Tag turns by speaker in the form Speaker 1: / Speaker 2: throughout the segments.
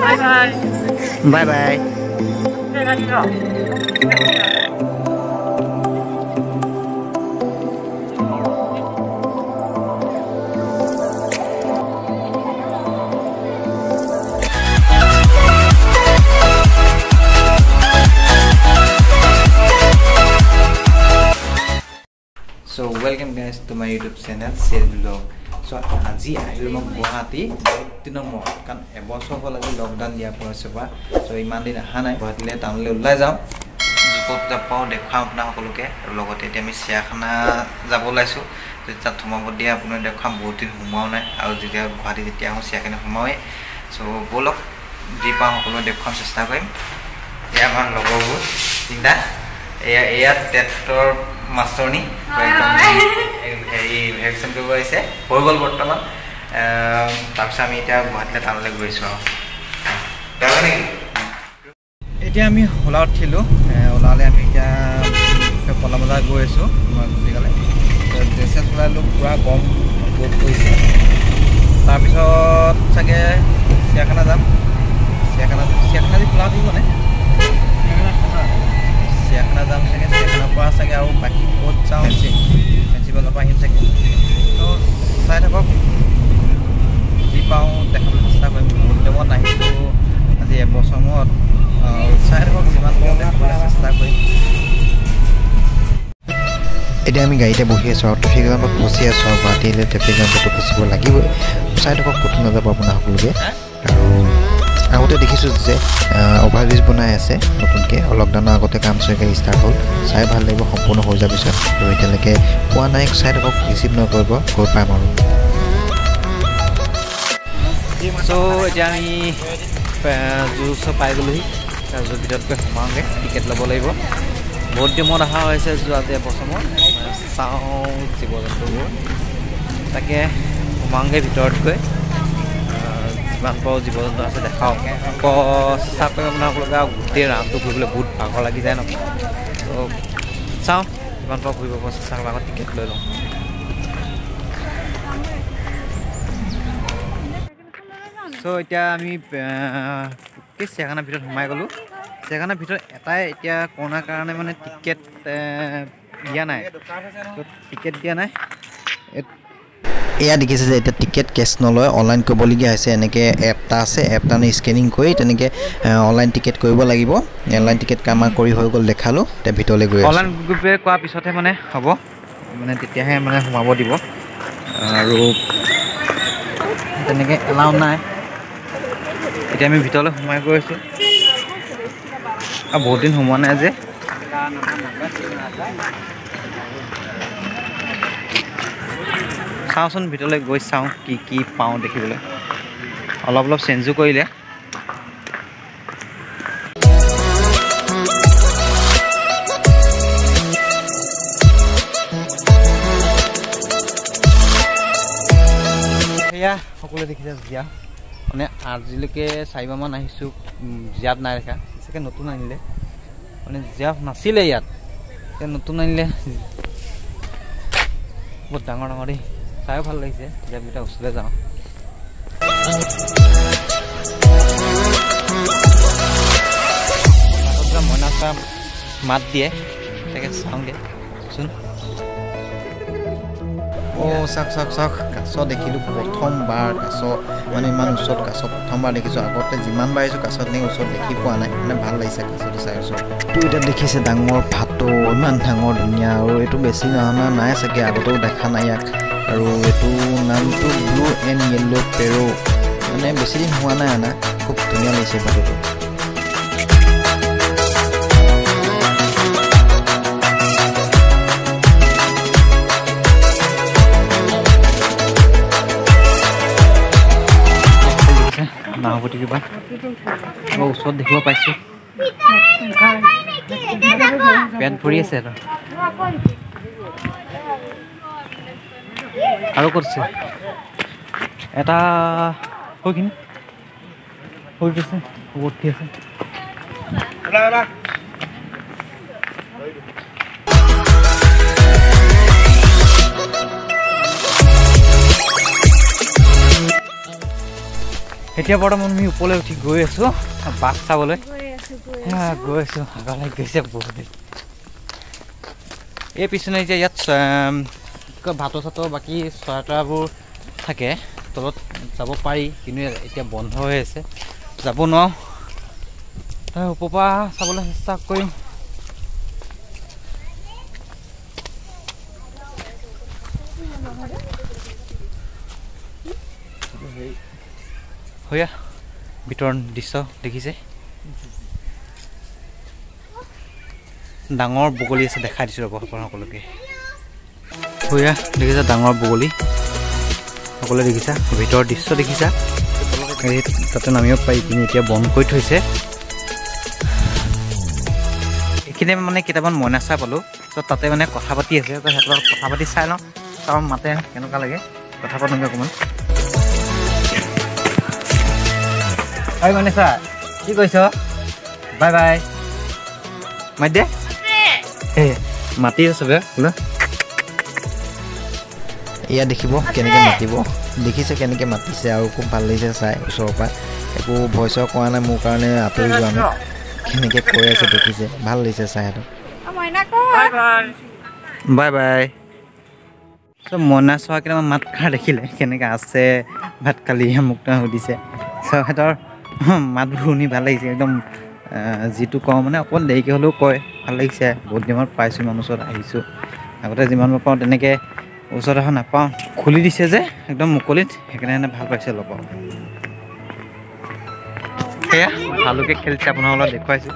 Speaker 1: 拜拜，拜
Speaker 2: 拜。welcome guys to my YouTube channel cell vlog চ' আজি আহিলোঁ মই গুৱাহাটী বহুত দিনৰ মূৰত কাৰণ এবছৰ হ'ল আজি লকডাউন দিয়াৰ পৰা পৰা চ' ইমান দিন অহা নাই গুৱাহাটীলৈ টাউনলৈ ওলাই যাওঁ ক'ত যাব পাওঁ দেখুৱাম আপোনাৰ সকলোকে আৰু লগতে এতিয়া আমি চিৰিয়াখানা যাব ওলাইছোঁ তাত সোমাব দিয়ে আপোনাৰ দেখুৱাম বহুত দিন সোমোৱাও নাই আৰু যেতিয়া গুৱাহাটী যেতিয়া আহোঁ চিৰিয়াখানা সোমাওৱেই চ' ব'লক যি পাওঁ সকলোৱে দেখুৱাম চেষ্টা কৰিম এয়া আমাৰ লগৰবোৰ তিনিটা এয়া এয়া টেটৰ একদম হেৰি ভেকচিন কৰিব আহিছে। হৈ গ'ল বৰ্তমান। তাৰপিছত আমি এতিয়া গুৱাহাটীলৈ টাউনলৈ গৈছোঁ আৰু। এতিয়া আমি ওলা উঠিলোঁ। ওলালে আমি এতিয়া বজাৰ গৈ আছোঁ। গুচিকালে ড্ৰেছ চেছ ওলালোঁ পূৰা গৰম ৰ'দ পৰিছে। তাৰপিছত চাগে চিৰিয়াখানা যাম। চিৰিয়াখানা চিৰিয়াখানা যি খোলা থাকিব নে চিৰিয়াখানা যাম চাগে চিৰিয়াখানাৰ পৰা চাগে আৰু বাকী ক'ত যাওঁ ফেঞ্চি ফেঞ্চি বজাৰৰ পৰা আহিম চাগে। তো চাই থাকক। যি পাওঁ দেখাবলৈ চেষ্টা কৰিম। বহুত টাইমত আহিছোঁ আজি এবছৰ মূৰত চাই থাকক যিমান পাৰোঁ দেখাবলৈ চেষ্টা কৰিম।
Speaker 3: এতিয়া আমি গাড়ীতে বহি আছোঁ আৰু ট্ৰেফিক জামত ফচি আছোঁ আৰু গুৱাহাটীলৈ ট্ৰেফিক জামটো ফচিব লাগিবই। চাই থাকক ক'তো নাযাব আপোনাৰ সকলোকে আৰু আগতে দেখিছোঁ যে অভাৰব্ৰিজ বনাই আছে নতুনকৈ। লকডাউনৰ আগতে কাম চৰকাৰী ষ্টাৰ্ট হ'ল। চাই ভাল লাগিব সম্পূৰ্ণ হৈ যোৱাৰ পিছত। আৰু এতিয়ালৈকে পোৱা নাই চাই থাকক ৰিচিভ নকৰিব গৈ পাম আৰু।
Speaker 2: চ' এতিয়া আমি জু ওচৰ পাই গ'লোহি। জুৰ ভিতৰত গৈ সোমাওঁগৈ টিকেট ল'ব লাগিব। বহুত দিনত অহা হৈছে যোৱা আজি এবছৰমত চাওঁ জীৱ জন্তুবোৰ তাকে সোমাওঁগৈ ভিতৰত গৈ যিমান পাৰোঁ জীৱ জন্তু আছে দেখাওঁ কৰিম আপোনালোকে আৰু গোটেই ৰাউণ্ডটো ঘূৰিবলৈ বহুত ভাগৰ লাগি যায় ন ত' চাওঁ যিমান পাৰোঁ ঘূৰিব পৰা চেষ্টা কৰিম আকৌ টিকেট লৈ লওঁ চ' এতিয়া আমি কি চিৰিয়াখানাৰ ভিতৰত সোমাই গ'লোঁ। চিৰিয়াখানাৰ ভিতৰত এটাই এতিয়া কৰোণাৰ কাৰণে মানে টিকেট দিয়া নাই। টিকেট দিয়া নাই।
Speaker 3: এয়া দেখিছে যে এতিয়া টিকেট কেছ নলয় অনলাইন কৰিবলগীয়া হৈছে। এনেকৈ এপ এটা আছে এপ এটা আমি স্কেনিং কৰি তেনেকৈ অনলাইন টিকেট কৰিব লাগিব। অনলাইন টিকেট আমাৰ কৰি হৈ গ'ল দেখালোঁ। এতিয়া ভিতৰলৈ গৈ
Speaker 2: অনলাইন গুগল পে' কৰাৰ পিছতহে মানে হ'ব। মানে তেতিয়াহে মানে সোমাব দিব। আৰু তেনেকৈ এলাউ নাই। এতিয়া আমি ভিতৰলৈ সোমাই গৈ আছোঁ। আৰু বহুত দিন সোমোৱা নাই যে। চাওঁচোন ভিতৰলৈ গৈ চাওঁ কি কি পাওঁ দেখিবলৈ। অলপ অলপ চেঞ্জো কৰিলে। সেয়া সকলোৱে দেখিছে জীয়া। মানে আজিলৈকে চাৰিবাৰমান আহিছোঁ জীয়াত নাই দেখা। চাগে নতুন আনিলে। মানে জীয়াফ নাছিলে ইয়াত। এতিয়া নতুন আনিলে। বহুত ডাঙৰ ডাঙৰ দেই। চাইও ভাল লাগিছে। জীয়াপকেইটা ওচৰলৈ যাওঁ। মইনা চা মাত দিয়ে তাকে চাওঁগৈ। চোন
Speaker 3: অঁ চাওক চাওক চাওক কাছ দেখিলোঁ প্ৰথমবাৰ কাছ মানে ইমান ওচৰত কাছ প্ৰথমবাৰ দেখিছোঁ। আগতে যিমানবাৰ আহিছোঁ কাছ তেনেকৈ ওচৰত দেখি পোৱা নাই। মানে ভাল লাগিছে কাছটো চাই ওচৰত এইটো এতিয়া দেখিছে ডাঙৰ ভাটৌ ইমান ডাঙৰ ধুনীয়া আৰু এইটো বেছি নহা নাই চাগে আগতেও দেখা নাই ইয়াক। আৰু এইটো নামটো ব্লু এণ্ড য়েল্ল' পেৰ' মানে বেছি দিন হোৱা নাই অনা খুব ধুনীয়া লাগিছে ভাটৌটো
Speaker 2: নাহপতি কিবা মই ওচৰত দেখিব পাইছোঁ পেট ভৰি আছে এটা আৰু ক'ত আছে এটা সৌখিনি সৌ গৈছে উঠি আছে। এতিয়া বৰ্তমান আমি ওপৰলৈ উঠি গৈ আছোঁ বাছ চাবলৈ।
Speaker 4: গৈ আছো।
Speaker 2: হা, আগলৈ গৈছে বহুত এই পিছনে এতিয়া ইয়াত ভাতৰ চাতৰ বাকী চৰাই তৰাবোৰ থাকে তলত যাব পাৰি কিন্তু এতিয়া বন্ধ হৈ আছে। যাব নোৱাৰোঁ। তাৰ ওপৰৰ পৰা চাবলৈ চেষ্টা কৰিম। হৈয়া ভিতৰৰ দৃশ্য দেখিছে। ডাঙৰ বগলী আছে দেখাই দিছোঁ ৰ'ব আপোনাৰ হৈয়া দেখিছা ডাঙৰ বগলী। সকলোৱে দেখিছা ভিতৰৰ দৃশ্য দেখিছা। এই তাতে নামিব পাৰি কিন্তু এতিয়া বন্ধ কৰি থৈছে। এইখিনি মানে কেইটামান মইনা চাই পালোঁ। ত' তাতে মানে কথা পাতি আছে ত' সিহঁতৰ কথা পাতি চাই লওঁ। তাৰ মাতে কেনেকুৱা লাগে কথা পাতোঁগৈ অকণমান। হয় ছাৰ কি কৈছ? Bye bye. মাতি। দে এই মাতি আছে বোলে।
Speaker 3: এয়া দেখিব কেনেকৈ মাতিব। দেখিছে কেনেকৈ মাতিছে আৰু খুব ভাল লাগিছে চাই ওচৰৰ পৰা। একো ভয় চয় কৰা নাই মোৰ কাৰণে আঁতৰি যোৱা নাই। কেনেকৈ কৈ আছে দেখিছে। ভাল লাগিছে চাই সেইটো
Speaker 4: অ মইনা ক
Speaker 1: বাই বাই।
Speaker 2: চ' মইনা চোৱা কেইটামান মাত খাৰ দেখিলে কেনেকৈ আছে ভাত খালি মোক তেওঁ সুধিছে। চ' সিহঁতৰ মাতবোৰ শুনি ভাল লাগিছে একদম যিটো কওঁ মানে অকণ দেৰিকৈ হ'লেও কয়। ভাল লাগিছে বহুত দিনত পাইছোঁ ইমান ওচৰত আহিছোঁ। আগতে যিমানবোৰ পাওঁ তেনেকৈ ওচৰত এখন নাপাওঁ খুলি দিছে যে একদম মুকলিত সেইকাৰণে ভাল পাইছে আৰু। সেয়া ভালুকে খেলিছে আপোনালোকক দেখুৱাইছোঁ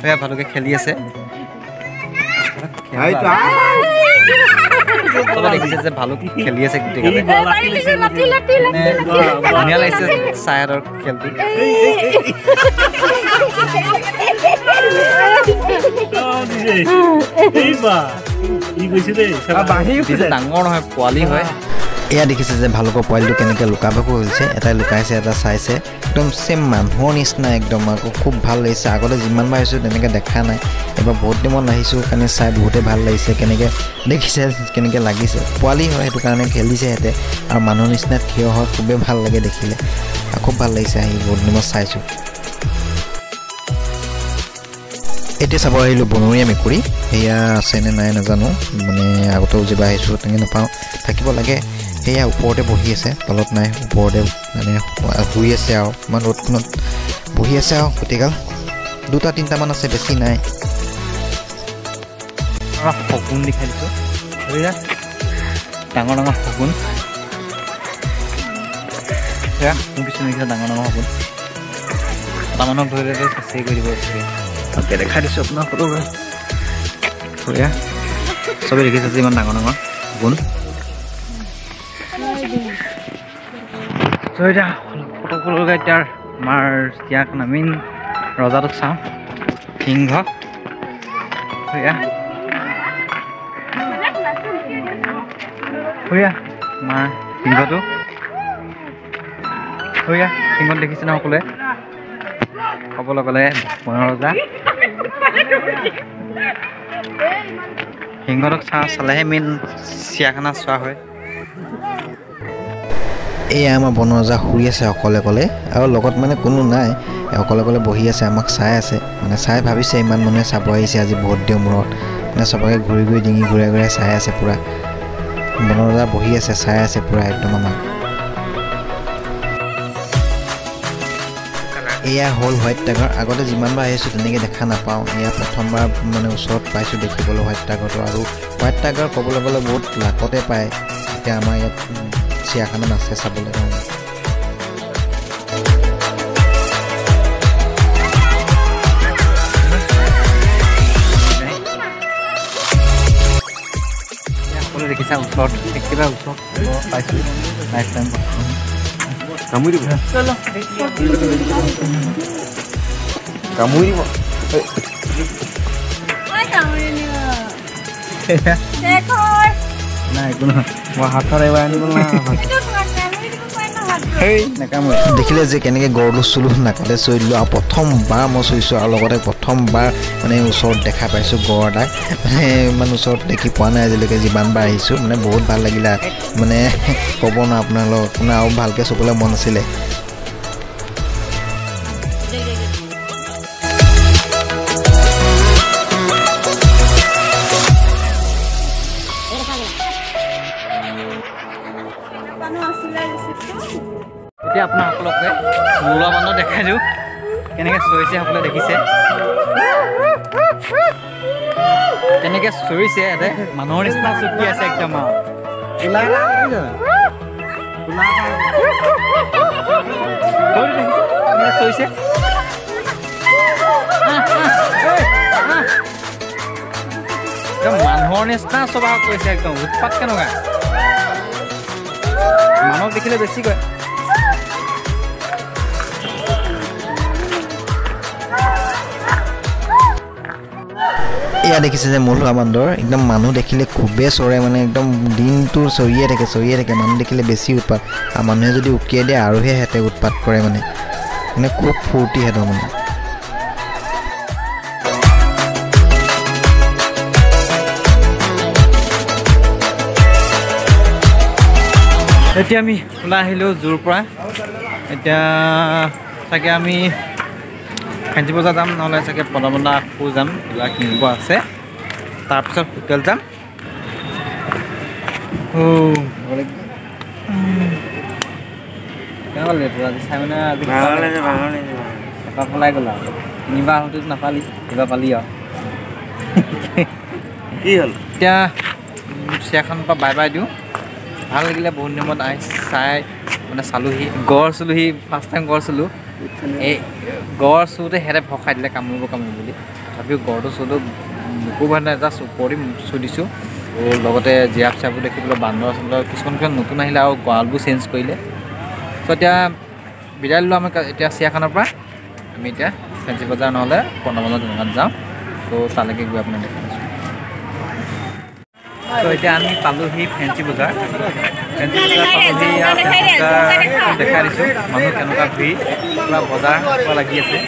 Speaker 2: সেয়া ভালুকে খেলি আছে দেখিছে যে ভালুক খেলি আছে মানে ধুনীয়া লাগিছে চাইহঁতৰ খেলটো বেছি ডাঙৰ নহয় পোৱালি হয়।
Speaker 3: এয়া দেখিছে যে ভালুকৰ পোৱালিটো কেনেকৈ লুকা ভাকু হৈছে এটাই লুকাইছে এটা চাইছে। একদম ছেম মানুহৰ নিচিনা একদম আকৌ খুব ভাল লাগিছে। আগতে যিমানবাৰ আহিছোঁ তেনেকৈ দেখা নাই। এবাৰ বহুত দিনত আহিছোঁ কাৰণে চাই বহুতেই ভাল লাগিছে কেনেকৈ দেখিছে কেনেকৈ লাগিছে। পোৱালি হয় সেইটো কাৰণে খেলিছে সিহঁতে। আৰু মানুহৰ নিচিনা থিয় হয় খুবেই ভাল লাগে দেখিলে। আৰু খুব ভাল লাগিছে আহি বহুত দিনত চাইছোঁ। এতিয়া চাব আহিলোঁ বনৰীয়া মেকুৰী। সেয়া আছেনে নাই নাজানো। মানে আগতেও যিবা আহিছোঁ তেনেকৈ নাপাওঁ। থাকিব লাগে। সেয়া ওপৰতে বহি আছে তলত নাই ওপৰতে মানে শুই আছে আৰু। ইমান ৰ'দখনত বহি আছে আৰু গোটেইগাল দুটা তিনিটামান আছে বেছি নাই।
Speaker 2: সপোন দেখাই দিছোঁ। ডাঙৰ ডাঙৰ সপোন দেখিছা ডাঙৰ ডাঙৰ সপোন এটা মানুহক ধৰিলেতো চেষ্টাই কৰি দিব ভালকৈ দেখাই দিছোঁ আপোনাৰ সেয়া চবেই দেখিছে যে ইমান ডাঙৰ ডাঙৰ। সপোন চ' এতিয়া ফটোসকলকে এতিয়া আমাৰ চিয়াখন আমি ৰজাটোক চাওঁ। সিংহ। আমাৰ সিংহটো। সিংহত দেখিছে ন সকলোৱে? ক'বলৈ গ'লে বনৰ ৰজা সিংহটোক চাওঁ চালেহে মেইন চিৰিয়াখানা চোৱা হয়।
Speaker 3: এয়া আমাৰ বনৰজা শুই আছে অকলে অকলে আৰু লগত মানে কোনো নাই অকলে অকলে বহি আছে আমাক চাই আছে মানে চাই ভাবিছে ইমান মানুহে চাব আহিছে আজি বহুত দিনৰ মূৰত। মানে চবকে ঘূৰি ঘূৰি ডিঙি ঘূৰাই ঘূৰাই চাই আছে পূৰা। বনৰজা বহি আছে চাই আছে পূৰা একদম আমাক। এয়া হ'ল হোৱাইট টাইগাৰ আগতে যিমানবাৰ আহিছোঁ তেনেকৈ দেখা নাপাওঁ। এয়া প্ৰথমবাৰ মানে ওচৰত পাইছোঁ দেখিবলৈ হোৱাইট টাইগাৰটো আৰু হোৱাইট টাইগাৰ ক'বলৈ গ'লে বহুত লাকতে পায়। এতিয়া আমাৰ ইয়াত উম, চিৰিয়াখানাত আছে চাবলৈ কাৰণে।
Speaker 2: দেখিছা ওচৰত একেবাৰে ওচৰত পাইছোঁ লাইফ টাইম কামুৰি দিব কামুৰি দিব নাই একো নহয় মই হাতত এবাৰ আনিব নোৱাৰা
Speaker 3: দেখিলে যে কেনেকৈ গড়টো চুলো নাকালে চুই দিলোঁ। আৰু প্ৰথমবাৰ মই চুইছোঁ আৰু লগতে প্ৰথমবাৰ মানে ওচৰত দেখা পাইছোঁ গড় এটাক মানে ইমান ওচৰত দেখি পোৱা নাই আজিলৈকে যিমানবাৰ আহিছোঁ। মানে বহুত ভাল লাগিলে। মানে ক'ব নোৱাৰোঁ আপোনালোকক। মানে আৰু ভালকৈ চুবলৈ মন আছিলে।
Speaker 2: কেনেকৈ চৰিছে সকলোৱে দেখিছে? কেনেকৈ চৰিছে ইয়াতে? মানুহৰ নিচিনা চুকি আছে একদম আৰু। চৰিছে। একদম মানুহৰ নিচিনা স্বভাৱ কৰিছে একদম। উৎপাত কেনেকুৱা? মানুহক দেখিলে বেছি কয়
Speaker 3: এয়া দেখিছে যে মূল হোৱা বান্দৰ একদম মানুহ দেখিলে খুবেই চৰে মানে একদম দিনটো চৰিয়ে থাকে চৰিয়ে থাকে। মানুহ দেখিলে বেছি উৎপাত। আৰু মানুহে যদি উকিয়াই দিয়ে আৰুহে সিহঁতে উৎপাত কৰে মানে। মানে খুব ফূৰ্তি সিহঁতৰ মানে।
Speaker 2: এতিয়া আমি ওলাই আহিলোঁ জোৰ পৰা। এতিয়া চাগে আমি ফেঞ্চি বজাৰ যাম নহ'লে চাগে পদমন্দা আকৌ যাম কিবা কিনিব আছে। তাৰপিছত হোটেল যাম। পলাই গ'ল আৰু কিনিবা নাপালি কিবা পালি আৰু
Speaker 1: কি হ'ল?
Speaker 2: এতিয়া পৰা বাই বাই দিওঁ। ভাল লাগিলে বহুত দিনৰ মূৰত আহি চাই মানে চালোহি গড় চলোহি ফাৰ্ষ্ট টাইম গড় চলোঁ। এই গড় চুওঁতে সিহঁতে ভয় খাই দিলে কামুৰিব কামুৰিব বুলি। তথাপিও গড়টো চুলোঁ মোকো মানে এটা ওপৰতে চুই দিছোঁ। আৰু লগতে জিৰাফ চিৰাফো দেখিবলৈ বান্দৰ চান্দৰ কিছুমান কিছুমান নতুন আহিলে আৰু গঁৰালবোৰ চেঞ্জ কৰিলে। ত' এতিয়া বিদায় ল'লোঁ আমি এতিয়া চিৰিয়াখানাৰ পৰা। আমি এতিয়া ফেঞ্চি বজাৰ নহ'লে পণ্টমনত তেনেকুৱাত যাওঁ। ত' তালৈকে গৈ আপোনাক দেখাই আছোঁ ত' এতিয়া আমি পালোহি ফেঞ্চি বজাৰ। ফেঞ্চি বজাৰ পালোহি আৰু ফেঞ্চি বজাৰ দেখাই দিছোঁ। মানুহ কেনেকুৱা ভিৰ। পূৰা বজাৰ পূৰা লাগি আছে।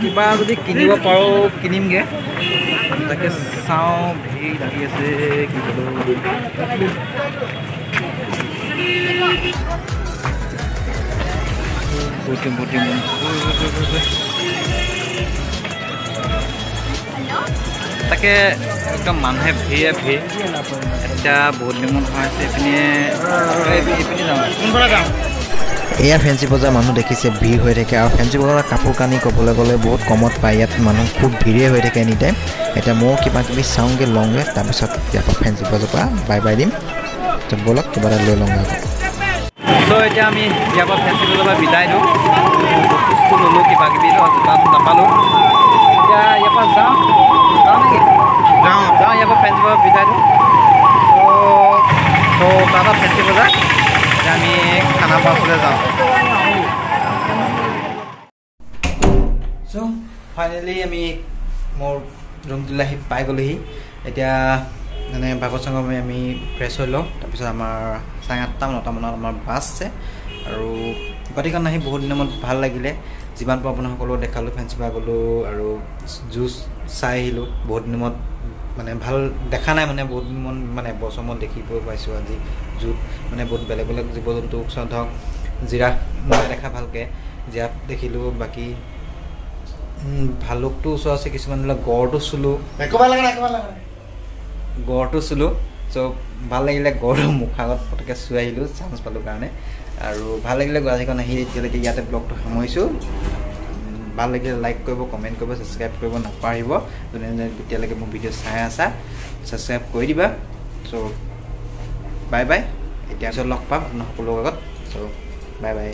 Speaker 2: কিবা যদি কিনিব পাৰোঁ কিনিমগৈ। তাকে চাওঁ ভিৰ লাগি আছে কি কৰোঁ। বুটিম বুটিম। তাকে একদম মানুহে ভিৰে ভিৰ। এতিয়া বহুত দিন মন হৈছে এইপিনে এই- এইপিনে যাওঁ। কোনফালে যাওঁ?
Speaker 3: এয়া ফেঞ্চি বজাৰ মানুহ দেখিছে ভিৰ হৈ থাকে। আৰু ফেঞ্চি বজাৰৰ কাপোৰ কানি ক'বলৈ গ'লে বহুত কমত পায়। ইয়াত মানুহ খুব ভিৰেই হৈ থাকে এনি টাইম এতিয়া ময়ো কিবা কিবি চাওঁগৈ লওঁগৈ। তাৰপিছত ইয়াৰ পৰা ফেঞ্চি বজাৰৰ পৰা বাই বাই দিম। ত' ব'লক কিবা এটা লৈ লওঁগৈ আকৌ।
Speaker 2: ত' এতিয়া আমি ইয়াৰ পৰা ফেঞ্চি বজাৰৰ পৰা বিদায় দিওঁ বস্তু ল'লোঁ কিবা কিবি ন তাত নাপালোঁ এতিয়া ইয়াৰ পৰা যাওঁ যাওঁ নেকি যাওঁ যাওঁ ইয়াৰ পৰা ফেঞ্চি বজাৰ বিদায় দিওঁ ত' ত' তাৰ পৰা ফেঞ্চি বজাৰ এতিয়া আমি খানাপাৰা ওচৰলৈ যাওঁ চ' ফাইনেলি আমি মোৰ ৰুমটোলৈ আহি পাই গ'লোহি এতিয়া মানে ভাগত আমি আমি ফ্ৰেছ হৈ লওঁ। তাৰপিছত আমাৰ চাৰে আঠটা নটামানত আমাৰ বাছ আছে। আৰু গুৱাহাটীখন আহি বহুত দিনৰ মূৰত ভাল লাগিলে। যিমান পাৰোঁ আপোনাসকলেও দেখালোঁ ফেঞ্চি পৰা গ'লোঁ আৰু জুচ চাই আহিলোঁ। বহুত দিনৰ মূৰত মানে ভাল দেখা নাই মানে বহুত দিন মন মানে এবছৰ মূৰত দেখিব পাইছোঁ আজি জুত মানে বহুত বেলেগ বেলেগ জীৱ জন্তু ওচৰত ধৰক জিৰাফ মই দেখা ভালকৈ জিৰাফ দেখিলোঁ বাকী ভালুকটো ওচৰত আছে কিছুমান ধৰি লওক গড়টো চুলোঁ। গড়টো চুলোঁ চ' ভাল লাগিলে গড়টো মুখাগত পটককৈ চুই আহিলোঁ চান্স পালোঁ কাৰণে। আৰু ভাল লাগিলে গুৱাহাটীখন আহি এতিয়ালৈকে ইয়াতে ব্লগটো সামৰিছোঁ। ভাল লাগিলে লাইক কৰিব কমেণ্ট কৰিব ছাবস্ক্ৰাইব কৰিব নাপাহৰিব। যোনে যোনে এতিয়ালৈকে মোৰ ভিডিঅ' চাই আছা ছাবস্ক্ৰাইব কৰি দিবা। চ' বাই বাই এতিয়া লগ পাম আপোনাৰ সকলোৰ আগত চ' বাই বাই